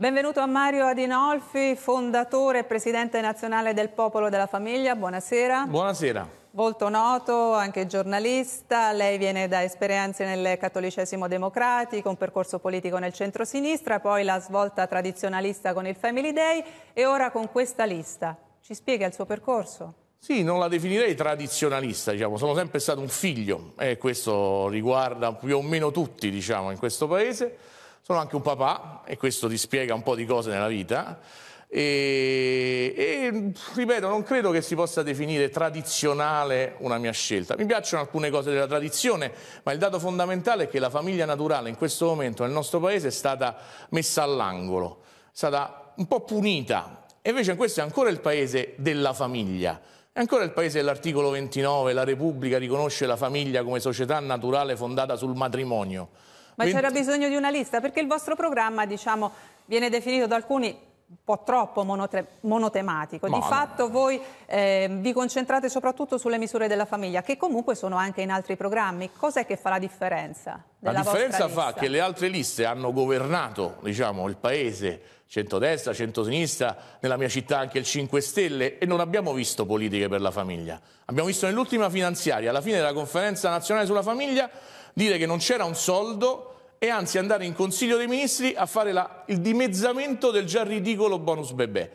Benvenuto a Mario Adinolfi, fondatore e presidente nazionale del Popolo della Famiglia. Buonasera. Buonasera. Volto noto, anche giornalista, lei viene da esperienze nel cattolicesimo democratico, un percorso politico nel centro-sinistra, poi la svolta tradizionalista con il Family Day e ora con questa lista. Ci spiega il suo percorso? Sì, non la definirei tradizionalista, diciamo. sono sempre stato un figlio e questo riguarda più o meno tutti diciamo, in questo paese sono anche un papà e questo ti spiega un po' di cose nella vita. E, e, ripeto, non credo che si possa definire tradizionale una mia scelta. Mi piacciono alcune cose della tradizione, ma il dato fondamentale è che la famiglia naturale in questo momento nel nostro paese è stata messa all'angolo, è stata un po' punita. E invece questo è ancora il paese della famiglia. È ancora il paese dell'articolo 29, la Repubblica riconosce la famiglia come società naturale fondata sul matrimonio. Ma c'era bisogno di una lista? Perché il vostro programma, diciamo, viene definito da alcuni un po' troppo monotematico. Ma di fatto voi eh, vi concentrate soprattutto sulle misure della famiglia, che comunque sono anche in altri programmi. Cos'è che fa la differenza? La differenza fa che le altre liste hanno governato diciamo, il paese, centrodestra, centrosinistra, nella mia città anche il 5 Stelle, e non abbiamo visto politiche per la famiglia. Abbiamo visto nell'ultima finanziaria, alla fine della conferenza nazionale sulla famiglia, dire che non c'era un soldo e anzi andare in Consiglio dei Ministri a fare la, il dimezzamento del già ridicolo bonus bebè.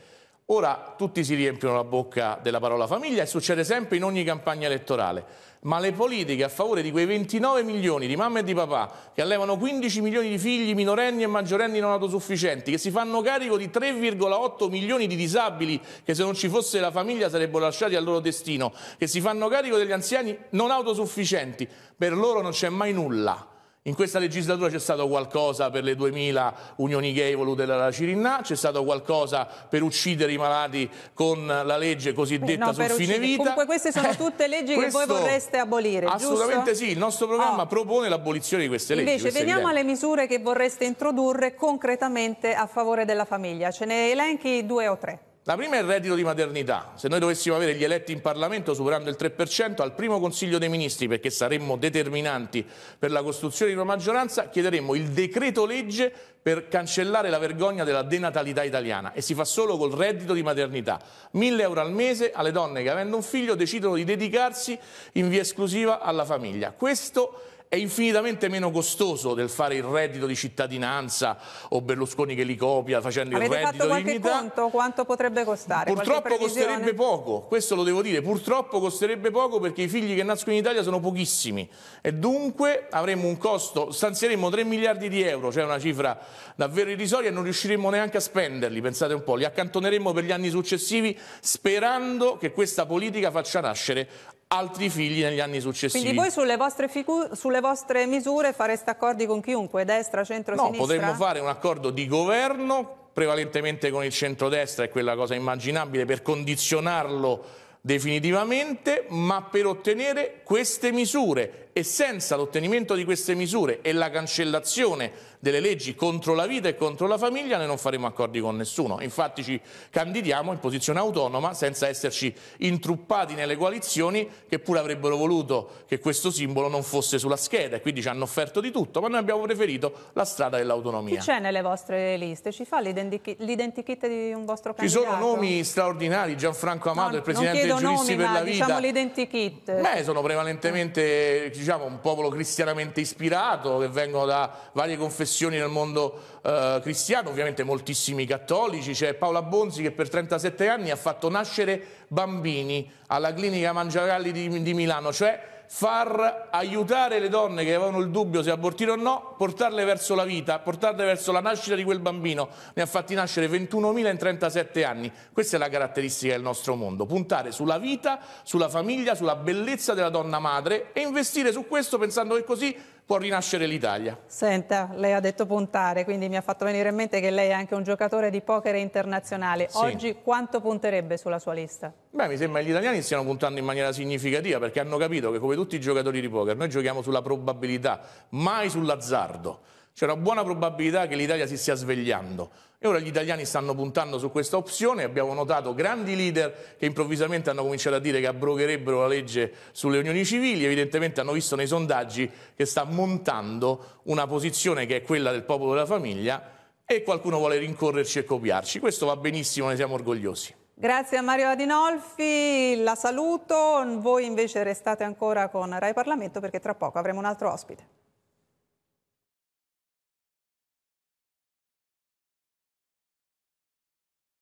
Ora tutti si riempiono la bocca della parola famiglia e succede sempre in ogni campagna elettorale, ma le politiche a favore di quei 29 milioni di mamma e di papà che allevano 15 milioni di figli minorenni e maggiorenni non autosufficienti, che si fanno carico di 3,8 milioni di disabili che se non ci fosse la famiglia sarebbero lasciati al loro destino, che si fanno carico degli anziani non autosufficienti, per loro non c'è mai nulla. In questa legislatura c'è stato qualcosa per le 2000 unioni gay volute dalla Cirinna, c'è stato qualcosa per uccidere i malati con la legge cosiddetta no, sul fine vita. Comunque queste sono eh, tutte leggi che voi vorreste abolire, Assolutamente giusto? sì, il nostro programma oh. propone l'abolizione di queste leggi. Invece veniamo alle misure che vorreste introdurre concretamente a favore della famiglia. Ce ne elenchi due o tre. La prima è il reddito di maternità. Se noi dovessimo avere gli eletti in Parlamento superando il 3%, al primo Consiglio dei Ministri, perché saremmo determinanti per la costruzione di una maggioranza, chiederemmo il decreto legge per cancellare la vergogna della denatalità italiana e si fa solo col reddito di maternità. 1000 euro al mese alle donne che avendo un figlio decidono di dedicarsi in via esclusiva alla famiglia. Questo è infinitamente meno costoso del fare il reddito di cittadinanza o Berlusconi che li copia facendo Avete il reddito di dignità. Avete conto quanto potrebbe costare? Purtroppo costerebbe poco, questo lo devo dire, purtroppo costerebbe poco perché i figli che nascono in Italia sono pochissimi e dunque avremmo un costo, stanzieremmo 3 miliardi di euro, cioè una cifra davvero irrisoria e non riusciremmo neanche a spenderli, pensate un po', li accantoneremmo per gli anni successivi sperando che questa politica faccia nascere altri figli negli anni successivi. Quindi voi sulle vostre, sulle vostre misure fareste accordi con chiunque, destra, centro-sinistra? No, potremmo fare un accordo di governo, prevalentemente con il centro-destra, è quella cosa immaginabile, per condizionarlo definitivamente, ma per ottenere queste misure e senza l'ottenimento di queste misure e la cancellazione delle leggi contro la vita e contro la famiglia noi non faremo accordi con nessuno. Infatti ci candidiamo in posizione autonoma senza esserci intruppati nelle coalizioni che pure avrebbero voluto che questo simbolo non fosse sulla scheda e quindi ci hanno offerto di tutto, ma noi abbiamo preferito la strada dell'autonomia. Chi c'è nelle vostre liste? Ci fa l'identikit di un vostro candidato? Ci sono nomi straordinari, Gianfranco Amato, no, il Presidente dei Giuristi per la Vita. diciamo l'identikit. Beh, sono prevalentemente diciamo, un popolo cristianamente ispirato che vengono da varie confessioni nel mondo eh, cristiano, ovviamente moltissimi cattolici, c'è Paola Bonzi che per 37 anni ha fatto nascere bambini alla clinica Mangiagalli di, di Milano, cioè far aiutare le donne che avevano il dubbio se abortire o no, portarle verso la vita, portarle verso la nascita di quel bambino. Ne ha fatti nascere 21.000 in 37 anni. Questa è la caratteristica del nostro mondo, puntare sulla vita, sulla famiglia, sulla bellezza della donna madre e investire su questo pensando che così può rinascere l'Italia. Senta, lei ha detto puntare, quindi mi ha fatto venire in mente che lei è anche un giocatore di poker internazionale. Sì. Oggi quanto punterebbe sulla sua lista? Beh, mi sembra che gli italiani stiano puntando in maniera significativa perché hanno capito che come tutti i giocatori di poker noi giochiamo sulla probabilità, mai sull'azzardo. C'è una buona probabilità che l'Italia si stia svegliando e ora gli italiani stanno puntando su questa opzione. Abbiamo notato grandi leader che improvvisamente hanno cominciato a dire che abrogherebbero la legge sulle unioni civili. Evidentemente hanno visto nei sondaggi che sta montando una posizione che è quella del popolo della famiglia e qualcuno vuole rincorrerci e copiarci. Questo va benissimo, ne siamo orgogliosi. Grazie a Mario Adinolfi, la saluto, voi invece restate ancora con Rai Parlamento perché tra poco avremo un altro ospite.